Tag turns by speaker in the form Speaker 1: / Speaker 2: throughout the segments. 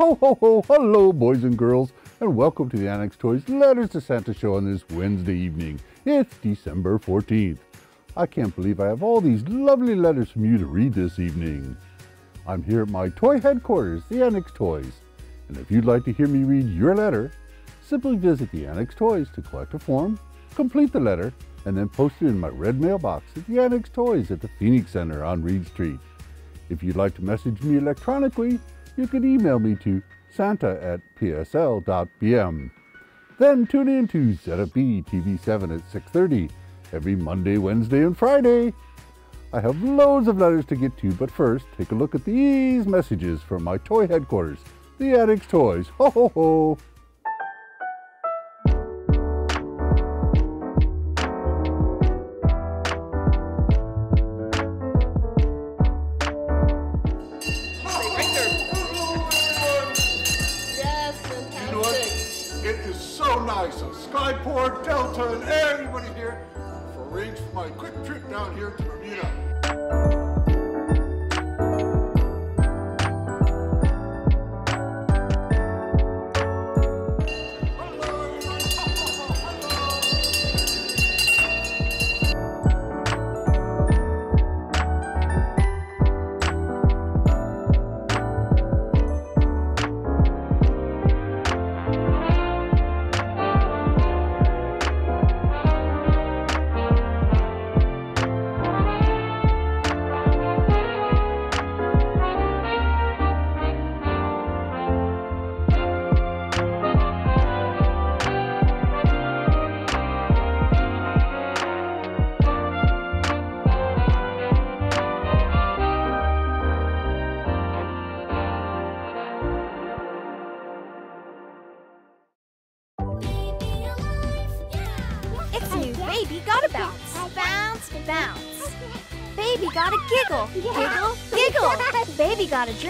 Speaker 1: Ho, ho, ho, hello, boys and girls, and welcome to the Annex Toys Letters to Santa show on this Wednesday evening. It's December 14th. I can't believe I have all these lovely letters from you to read this evening. I'm here at my toy headquarters, the Annex Toys, and if you'd like to hear me read your letter, simply visit the Annex Toys to collect a form, complete the letter, and then post it in my red mailbox at the Annex Toys at the Phoenix Center on Reed Street. If you'd like to message me electronically, you can email me to santa at psl.bm. Then tune in to ZFB TV7 at 6.30 every Monday, Wednesday, and Friday. I have loads of letters to get to, but first, take a look at these messages from my toy headquarters, the Annex Toys. Ho ho ho!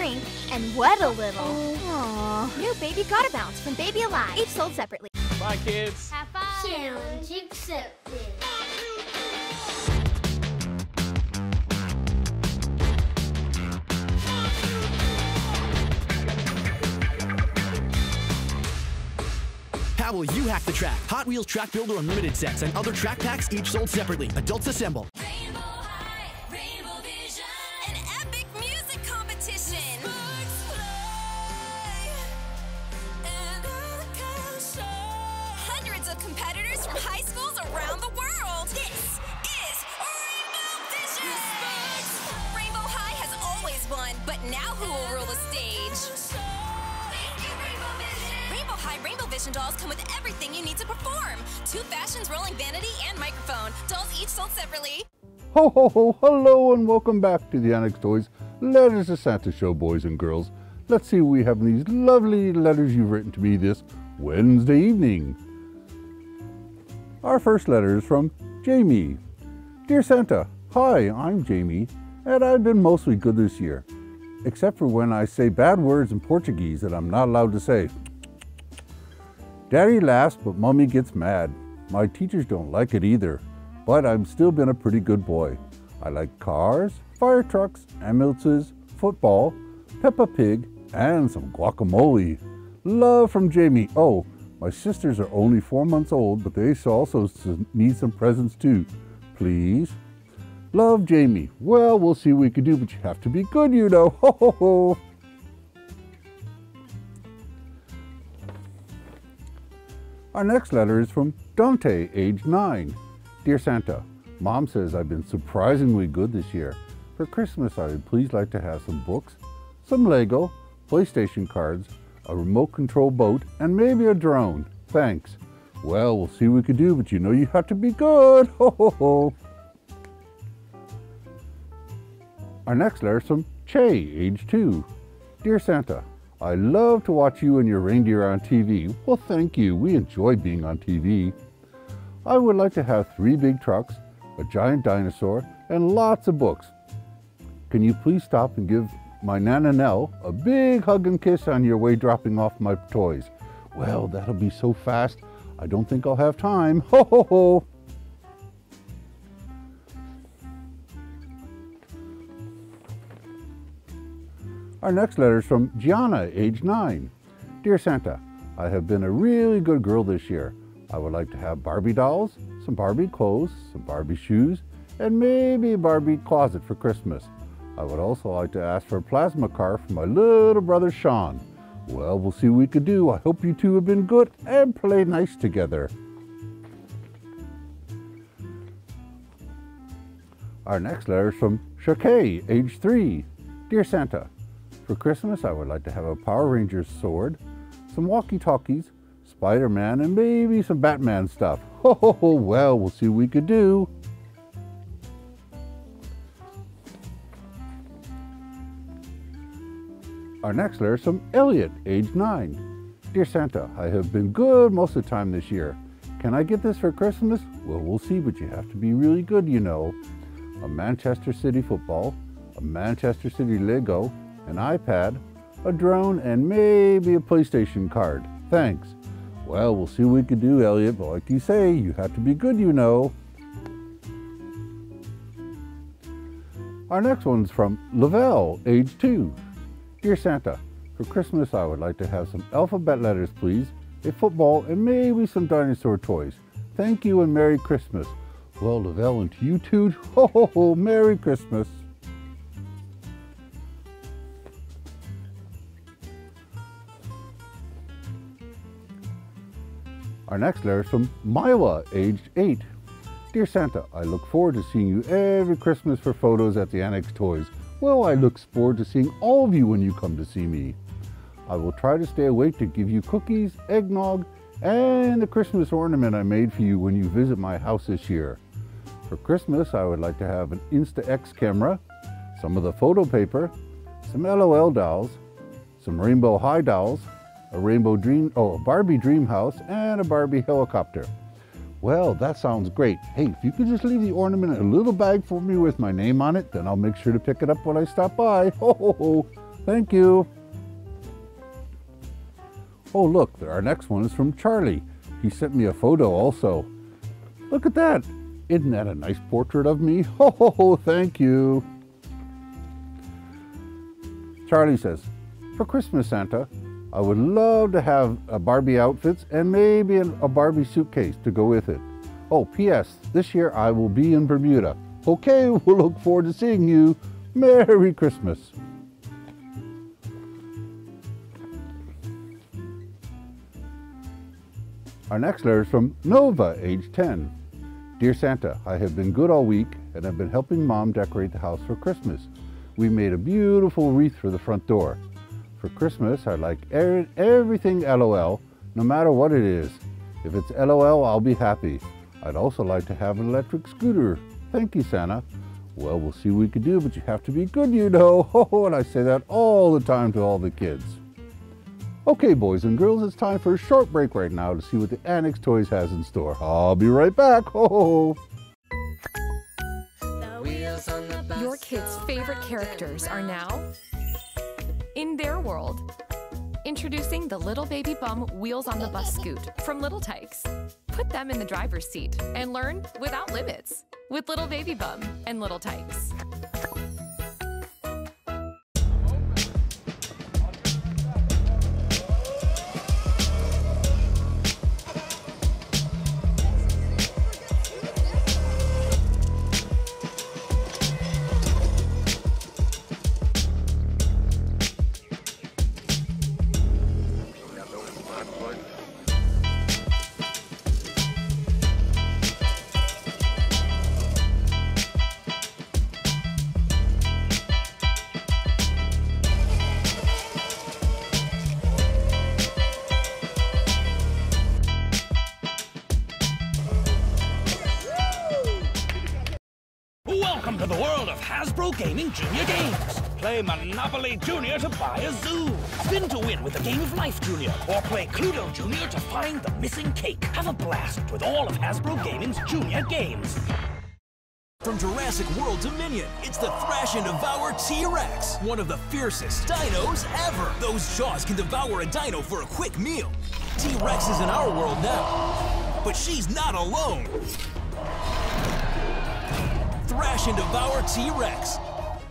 Speaker 2: Drink and wet a little. Aww. New Baby Gotta Bounce from Baby Alive. Each sold separately.
Speaker 3: Bye, kids.
Speaker 2: Have fun.
Speaker 4: Challenge accepted.
Speaker 5: How will you hack the track? Hot Wheels Track Builder Unlimited sets and other track packs each sold separately. Adults assemble.
Speaker 1: Ho ho ho, hello and welcome back to the Annex Toys Letters to Santa show, boys and girls. Let's see we have these lovely letters you've written to me this Wednesday evening. Our first letter is from Jamie. Dear Santa, hi, I'm Jamie, and I've been mostly good this year, except for when I say bad words in Portuguese that I'm not allowed to say. Daddy laughs, but Mommy gets mad. My teachers don't like it either, but I've still been a pretty good boy. I like cars, fire trucks, ambulances, football, Peppa Pig, and some guacamole. Love from Jamie. Oh, my sisters are only four months old, but they also need some presents too. Please. Love Jamie. Well, we'll see what we can do, but you have to be good, you know. Ho ho ho. Our next letter is from Dante, age 9. Dear Santa, Mom says I've been surprisingly good this year. For Christmas, I would please like to have some books, some Lego, PlayStation cards, a remote control boat, and maybe a drone. Thanks. Well, we'll see what we can do, but you know you have to be good. Ho ho ho. Our next letter is from Che, age 2. Dear Santa, I love to watch you and your reindeer on TV. Well, thank you. We enjoy being on TV. I would like to have three big trucks, a giant dinosaur, and lots of books. Can you please stop and give my Nana Nell a big hug and kiss on your way dropping off my toys? Well, that'll be so fast, I don't think I'll have time. Ho ho ho! Our next letter is from Gianna, age 9. Dear Santa, I have been a really good girl this year. I would like to have Barbie dolls, some Barbie clothes, some Barbie shoes, and maybe a Barbie closet for Christmas. I would also like to ask for a plasma car for my little brother Sean. Well, we'll see what we can do. I hope you two have been good and play nice together. Our next letter is from Shakay, age 3. Dear Santa, for Christmas I would like to have a Power Rangers sword, some walkie-talkies, Spider-Man, and maybe some Batman stuff. Ho ho ho, well, we'll see what we could do. Our next letter is from Elliot, age 9. Dear Santa, I have been good most of the time this year. Can I get this for Christmas? Well, we'll see, but you have to be really good, you know. A Manchester City football, a Manchester City Lego, an iPad, a drone, and maybe a PlayStation card. Thanks. Well, we'll see what we can do, Elliot, but like you say, you have to be good, you know. Our next one's from Lavelle, age 2. Dear Santa, for Christmas I would like to have some alphabet letters, please, a football, and maybe some dinosaur toys. Thank you and Merry Christmas. Well, Lavelle, and to you too, ho ho ho, Merry Christmas. Our next letter is from Mila, aged 8. Dear Santa, I look forward to seeing you every Christmas for photos at the Annex Toys. Well, I look forward to seeing all of you when you come to see me. I will try to stay awake to give you cookies, eggnog, and the Christmas ornament I made for you when you visit my house this year. For Christmas, I would like to have an Instax camera, some of the photo paper, some LOL dolls, some Rainbow High dolls, a Rainbow Dream, oh, a Barbie Dream House, and a Barbie helicopter. Well, that sounds great. Hey, if you could just leave the ornament in a little bag for me with my name on it, then I'll make sure to pick it up when I stop by. Ho, ho, ho. Thank you. Oh, look, our next one is from Charlie. He sent me a photo also. Look at that. Isn't that a nice portrait of me? Ho, thank you. Charlie says, for Christmas, Santa, I would love to have a Barbie outfits and maybe an- a Barbie suitcase to go with it. Oh, P.S. This year I will be in Bermuda. Okay, we'll look forward to seeing you. Merry Christmas. Our next letter is from Nova, age 10. Dear Santa, I have been good all week and I've been helping Mom decorate the house for Christmas. We made a beautiful wreath for the front door. For Christmas, I like er- everything LOL, no matter what it is. If it's LOL, I'll be happy. I'd also like to have an electric scooter. Thank you, Santa. Well, we'll see what we can do, but you have to be good, you know. Oh, and I say that all the time to all the kids. Okay, boys and girls, it's time for a short break right now to see what the Annex Toys has in store. I'll be right back. Ho.
Speaker 6: Your kids' favorite characters are now in their world. Introducing the Little Baby Bum Wheels on the Bus Scoot from Little Tikes. Put them in the driver's seat and learn without limits with Little Baby Bum and Little
Speaker 3: Tikes. Gaming Junior Games. Play Monopoly Junior to buy a zoo. Spin to win with the Game of Life Junior. Or play Cluedo Junior to find the missing cake. Have a blast with all of Hasbro Gaming's Junior games.
Speaker 5: From Jurassic World Dominion, it's the Thrash and Devour T-Rex, one of the fiercest dinos ever. Those jaws can devour a dino for a quick meal. T-Rex is in our world now, but she's not alone. Thrash and Devour T-Rex.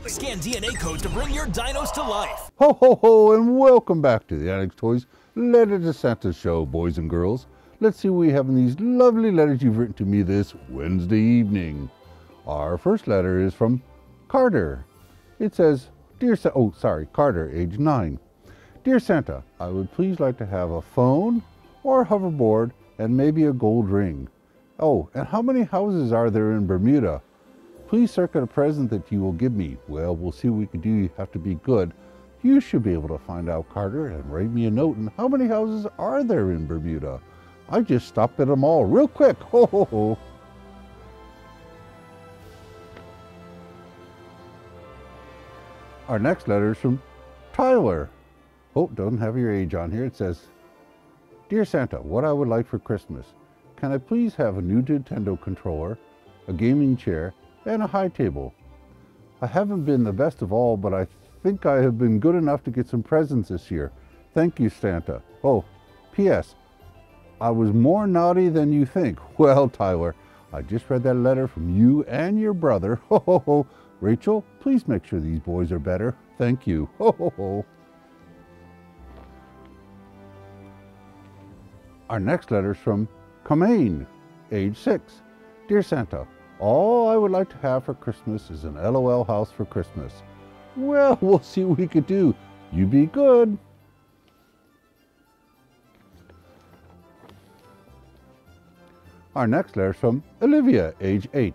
Speaker 5: Scan DNA codes to bring your dinos to life.
Speaker 1: Ho, ho, ho, and welcome back to the Annex Toys Letter to Santa show, boys and girls. Let's see what we have in these lovely letters you've written to me this Wednesday evening. Our first letter is from Carter. It says, Dear Sa- oh, sorry, Carter, age 9. Dear Santa, I would please like to have a phone or a hoverboard and maybe a gold ring. Oh, and how many houses are there in Bermuda? Please circle a present that you will give me. Well, we'll see what we can do. You have to be good. You should be able to find out, Carter, and write me a note. And how many houses are there in Bermuda? I just stopped at them all real quick. Ho, ho, ho. Our next letter is from Tyler. Oh, doesn't have your age on here. It says, Dear Santa, what I would like for Christmas. Can I please have a new Nintendo controller, a gaming chair, and a high table? I haven't been the best of all, but I think I have been good enough to get some presents this year. Thank you, Santa. Oh, P.S. I was more naughty than you think. Well, Tyler, I just read that letter from you and your brother. Ho, ho, ho. Rachel, please make sure these boys are better. Thank you. Ho, ho, ho. Our next letter is from Kamain, age six. Dear Santa, all I would like to have for Christmas is an LOL house for Christmas. Well, we'll see what we could do. You be good. Our next letter is from Olivia, age 8.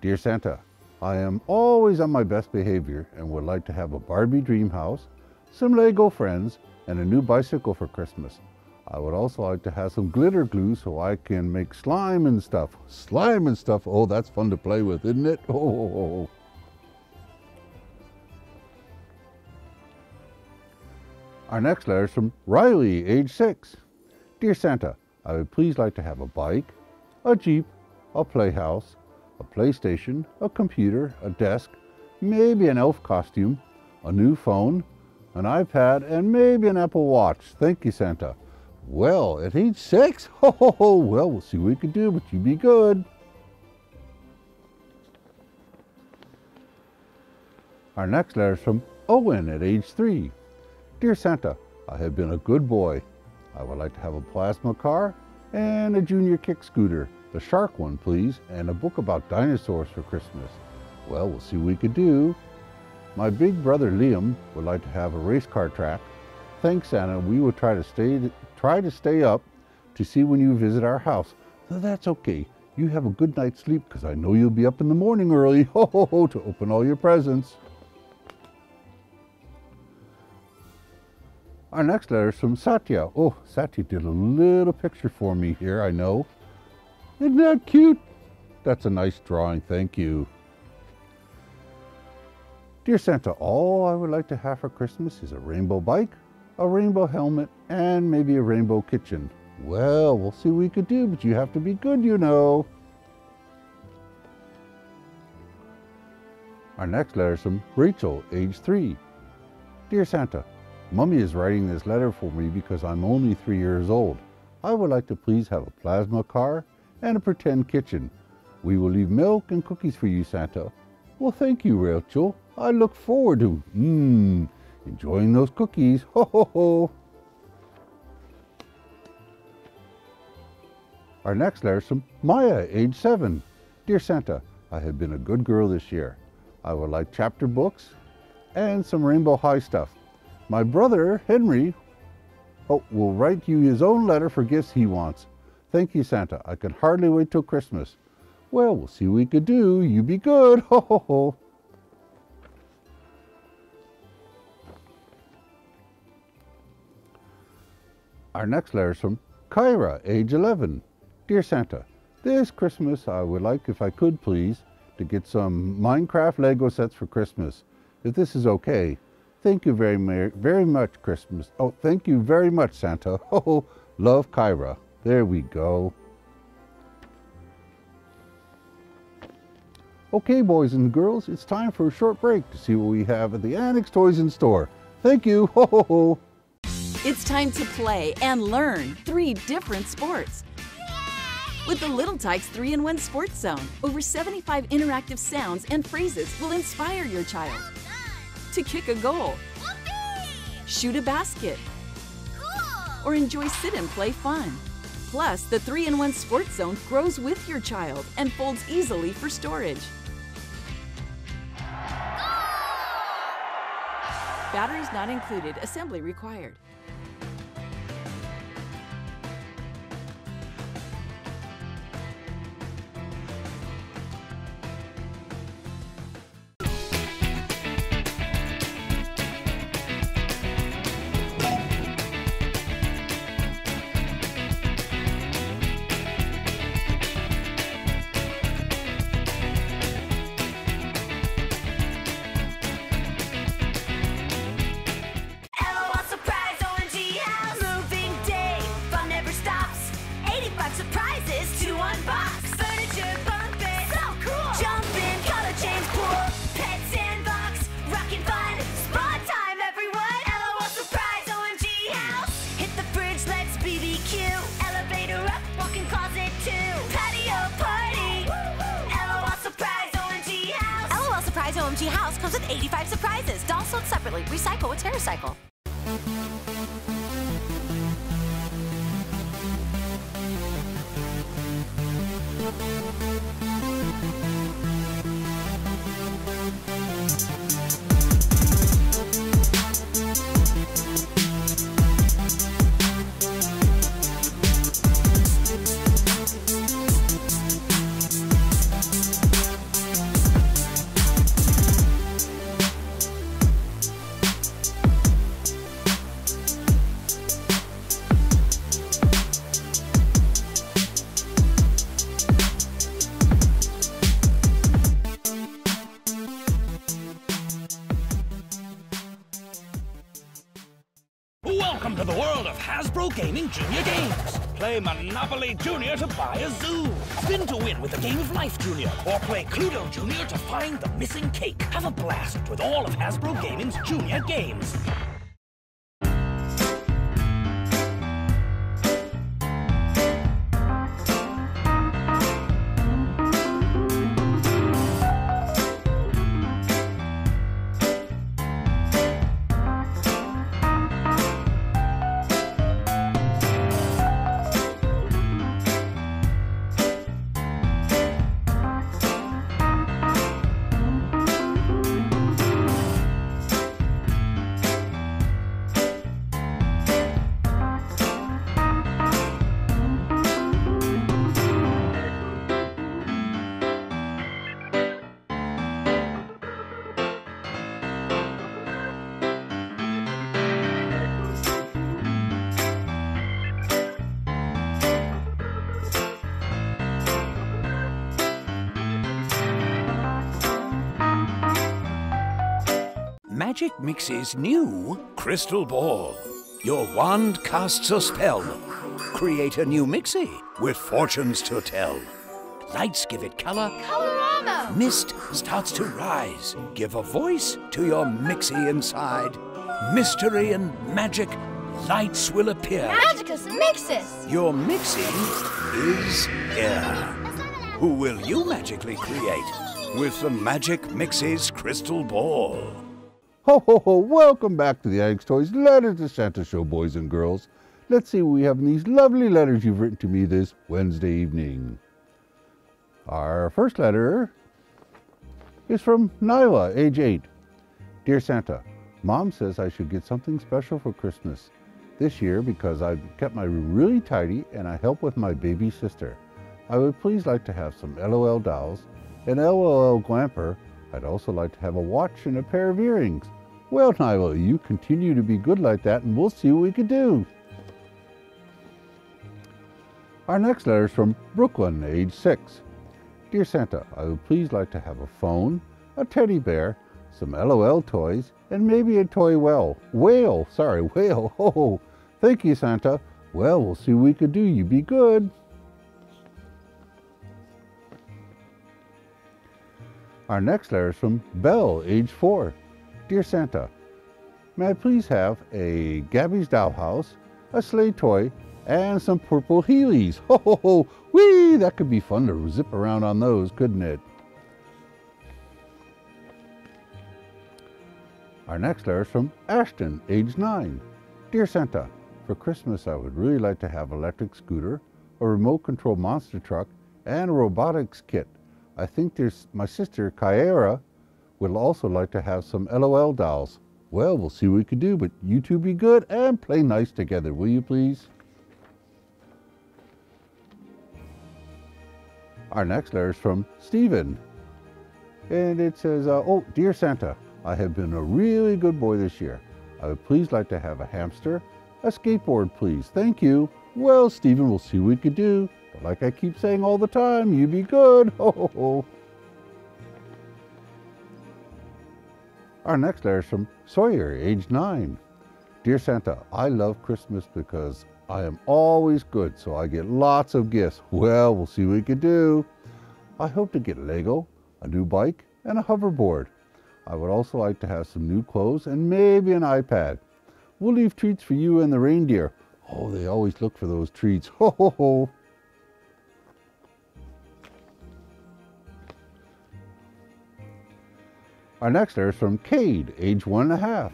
Speaker 1: Dear Santa, I am always on my best behavior and would like to have a Barbie dream house, some Lego friends, and a new bicycle for Christmas. I would also like to have some glitter glue so I can make slime and stuff. Slime and stuff, oh, that's fun to play with, isn't it? Oh. Our next letter is from Riley, age 6. Dear Santa, I would please like to have a bike, a Jeep, a playhouse, a PlayStation, a computer, a desk, maybe an elf costume, a new phone, an iPad, and maybe an Apple Watch. Thank you, Santa. Well, at age six? Ho, ho, ho. Well, we'll see what we can do, but you be good. Our next letter is from Owen at age three. Dear Santa, I have been a good boy. I would like to have a plasma car and a junior kick scooter, the shark one, please, and a book about dinosaurs for Christmas. Well, we'll see what we could do. My big brother Liam would like to have a race car track. Thanks, Santa. We will try to stay try to stay up to see when you visit our house. So that's okay. You have a good night's sleep because I know you'll be up in the morning early ho, ho, ho, to open all your presents. Our next letter is from Satya. Oh, Satya did a little picture for me here, I know. Isn't that cute? That's a nice drawing, thank you. Dear Santa, all I would like to have for Christmas is a rainbow bike, a rainbow helmet, and maybe a rainbow kitchen. Well, we'll see what we could do, but you have to be good, you know. Our next letter is from Rachel, age three. Dear Santa, Mummy is writing this letter for me because I'm only three years old. I would like to please have a plasma car and a pretend kitchen. We will leave milk and cookies for you, Santa. Well, thank you, Rachel. I look forward to, mmm, enjoying those cookies. Ho, ho, ho. Our next letter is from Maya, age seven. Dear Santa, I have been a good girl this year. I would like chapter books and some Rainbow High stuff. My brother, Henry, oh, will write you his own letter for gifts he wants. Thank you, Santa. I can hardly wait till Christmas. Well, we'll see what we could do. You be good. Ho, ho, ho. Our next letter is from Kyra, age 11. Dear Santa, this Christmas I would like, if I could please, to get some Minecraft Lego sets for Christmas. If this is okay, thank you very, very much, Christmas. Oh, thank you very much, Santa. Oh, love, Kyra. There we go. Okay, boys and girls, it's time for a short break to see what we have at the Annex Toys in Store. Thank you. Ho, ho, ho.
Speaker 7: It's time to play and learn three different sports. with the Little Tikes 3 in 1 Sports Zone. Over 75 interactive sounds and phrases will inspire your child to kick a goal, shoot a basket, or enjoy sit and play fun. Plus, the 3 in 1 Sports Zone grows with your child and folds easily for storage. Batteries not included, assembly required.
Speaker 8: Separately. Recycle with
Speaker 3: Monopoly Junior to buy a zoo. Spin to win with the Game of Life Junior. Or play Cluedo Junior to find the missing cake. Have a blast with all of Hasbro Gaming's Junior Games.
Speaker 9: Magic Mix's new Crystal Ball. Your wand casts a spell. Create a new Mixie with fortunes to tell. Lights give it color.
Speaker 2: Colorama!
Speaker 9: Mist starts to rise. Give a voice to your Mixie inside. Mystery and magic, lights will appear.
Speaker 2: Magicus Mixus!
Speaker 9: Your Mixie is here. Who will you magically create with the Magic Mixie's Crystal Ball?
Speaker 1: Ho, ho, ho, welcome back to the Annex Toys Letters to Santa Show, boys and girls. Let's see what we have in these lovely letters you've written to me this Wednesday evening. Our first letter is from Nyla, age 8. Dear Santa, Mom says I should get something special for Christmas this year because I've kept my room really tidy and I help with my baby sister. I would please like to have some LOL dolls, an LOL Glamper. I'd also like to have a watch and a pair of earrings. Well, Nyla, you continue to be good like that and we'll see what we can do. Our next letter is from Brooklyn, age 6. Dear Santa, I would please like to have a phone, a teddy bear, some LOL toys, and maybe a toy whale. Whale, sorry, whale. Oh, thank you, Santa. Well, we'll see what we can do. You be good. Our next letter is from Belle, age 4. Dear Santa, may I please have a Gabby's Dollhouse, a sleigh toy, and some purple Heelys. Ho ho ho! Whee! That could be fun to zip around on those, couldn't it? Our next letter is from Ashton, age 9. Dear Santa, for Christmas I would really like to have electric scooter, a remote control monster truck, and a robotics kit. I think there's my sister Kyara would also like to have some LOL dolls. Well, we'll see what we can do, but you two be good and play nice together, will you please? Our next letter is from Stephen. And it says, uh, Oh, dear Santa, I have been a really good boy this year. I would please like to have a hamster, a skateboard, please. Thank you. Well, Stephen, we'll see what we can do. But like I keep saying all the time, you be good. Ho, ho, ho. Our next letter is from Sawyer, age 9. Dear Santa, I love Christmas because I am always good, so I get lots of gifts. Well, we'll see what we can do. I hope to get Lego, a new bike, and a hoverboard. I would also like to have some new clothes and maybe an iPad. We'll leave treats for you and the reindeer. Oh, they always look for those treats. Ho, ho, ho. Our next letter is from Cade, age one and a half.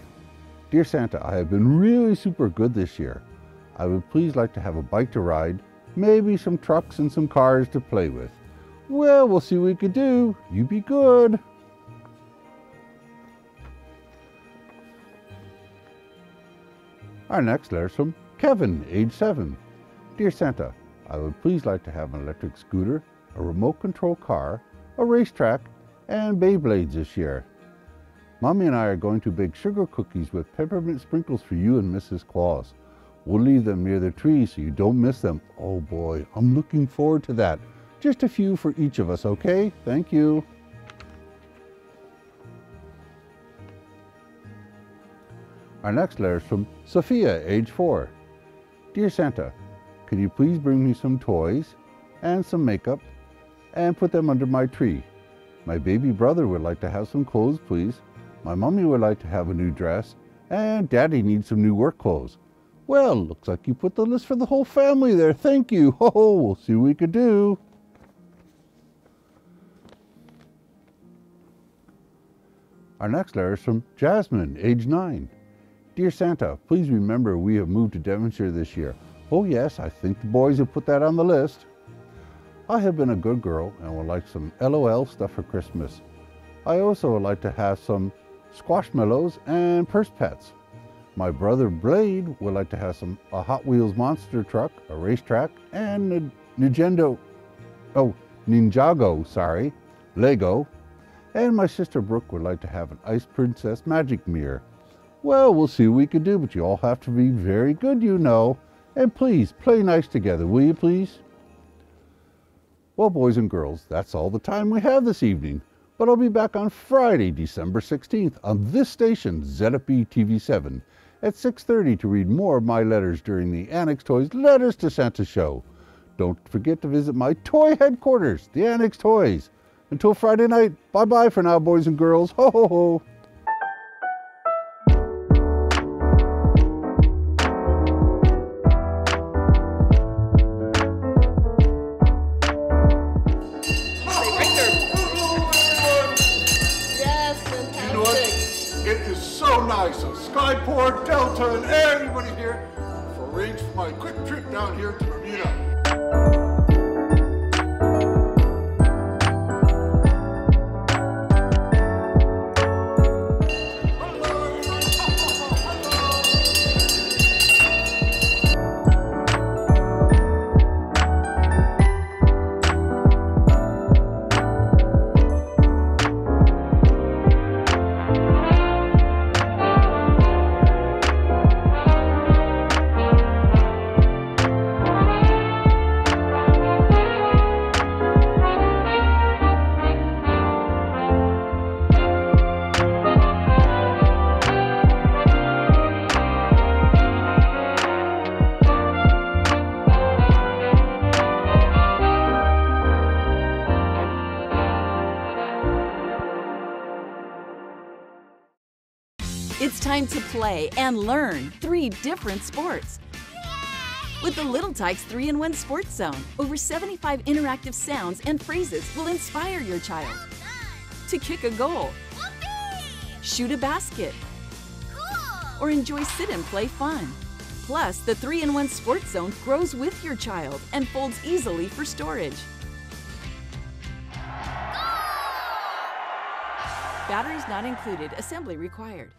Speaker 1: Dear Santa, I have been really super good this year. I would please like to have a bike to ride, maybe some trucks and some cars to play with. Well, we'll see what we can do. You be good. Our next letter is from Kevin, age 7. Dear Santa, I would please like to have an electric scooter, a remote control car, a racetrack, and Beyblades this year. Mommy and I are going to bake sugar cookies with peppermint sprinkles for you and Mrs. Claus. We'll leave them near the tree so you don't miss them. Oh boy, I'm looking forward to that. Just a few for each of us, okay? Thank you. Our next letter is from Sophia, age 4. Dear Santa, can you please bring me some toys and some makeup and put them under my tree? My baby brother would like to have some clothes, please. My mommy would like to have a new dress, and daddy needs some new work clothes. Well, looks like you put the list for the whole family there. Thank you. Ho, ho, we'll see what we could do. Our next letter is from Jasmine, age 9. Dear Santa, please remember we have moved to Devonshire this year. Oh yes, I think the boys have put that on the list. I have been a good girl and would like some LOL stuff for Christmas. I also would like to have some Squishmallows and purse pets. My brother Blade would like to have some a Hot Wheels monster truck, a racetrack, and a Nintendo, oh, Ninjago, sorry, Lego. And my sister Brooke would like to have an Ice Princess magic mirror. Well, we'll see what we can do, but you all have to be very good, you know. And please, play nice together, will you please? Well, boys and girls, that's all the time we have this evening. But I'll be back on Friday, December 16th on this station, ZFB TV7, at 6.30 to read more of my letters during the Annex Toys Letters to Santa show. Don't forget to visit my toy headquarters, the Annex Toys. Until Friday night, bye-bye for now, boys and girls. Ho, ho, ho.
Speaker 7: Time to play and learn three different sports. with the Little Tikes 3 in 1 Sports Zone. Over 75 interactive sounds and phrases will inspire your child to kick a goal, shoot a basket, or enjoy sit and play fun. Plus, the 3 in 1 Sports Zone grows with your child and folds easily for storage. Batteries not included, assembly required.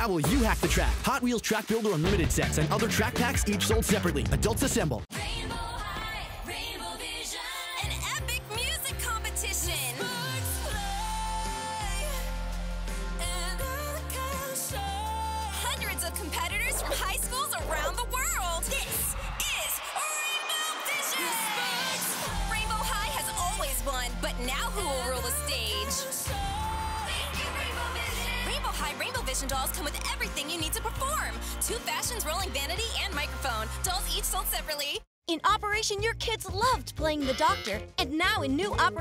Speaker 10: How will you hack the track? Hot Wheels Track Builder Unlimited sets and other track packs each sold separately. Adults assemble.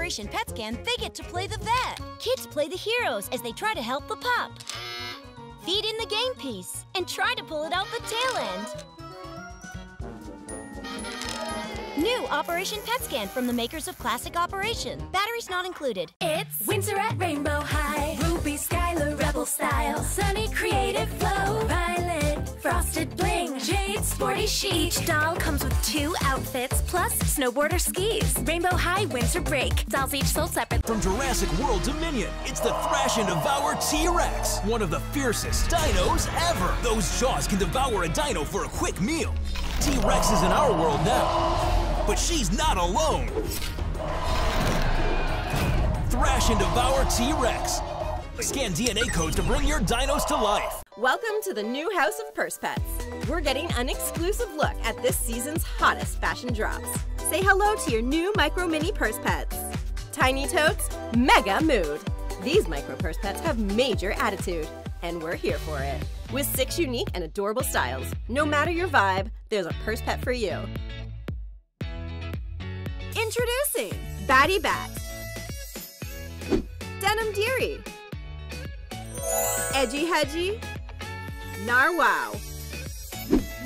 Speaker 2: Operation Pet Scan, they get to play the vet. Kids play the heroes as they try to help the pup. Feed in the game piece and try to pull it out the tail end. New Operation Pet Scan from the makers of Classic Operation. Batteries not included.
Speaker 11: It's winter at Rainbow High. Ruby, Skylar, Rebel Style. Sunny, creative flow. Violet, frosted. Jade, sporty chic. Each doll comes with two outfits plus snowboard or skis. Rainbow High winter break. Dolls each sold separate.
Speaker 5: From Jurassic World Dominion, it's the Thrash and Devour T-Rex, one of the fiercest dinos ever. Those jaws can devour a dino for a quick meal. T-Rex is in our world now, but she's not alone. Thrash and Devour T-Rex. Scan DNA codes to bring your dinos to life.
Speaker 12: Welcome to the new House of Purse Pets. We're getting an exclusive look at this season's hottest fashion drops. Say hello to your new Micro Mini Purse Pets. Tiny Totes, Mega Mood. These Micro Purse Pets have major attitude, and we're here for it. With six unique and adorable styles, no matter your vibe, there's a purse pet for you. Introducing Batty Bat, Denim Deary, Edgy Hedgy, Narwow,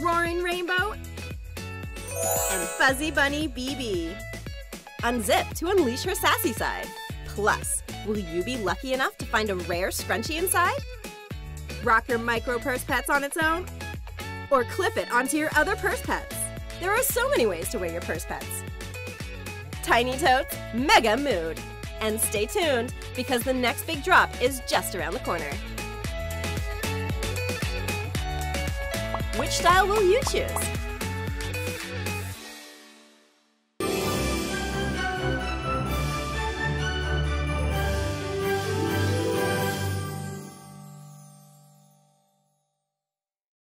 Speaker 12: Roaring Rainbow, and Fuzzy Bunny BB. Unzip to unleash her sassy side. Plus, will you be lucky enough to find a rare scrunchie inside? Rock your micro purse pets on its own? Or clip it onto your other purse pets? There are so many ways to wear your purse pets. Tiny Totes, Mega Mood. And stay tuned because the next big drop is just around the corner. Which style will you choose?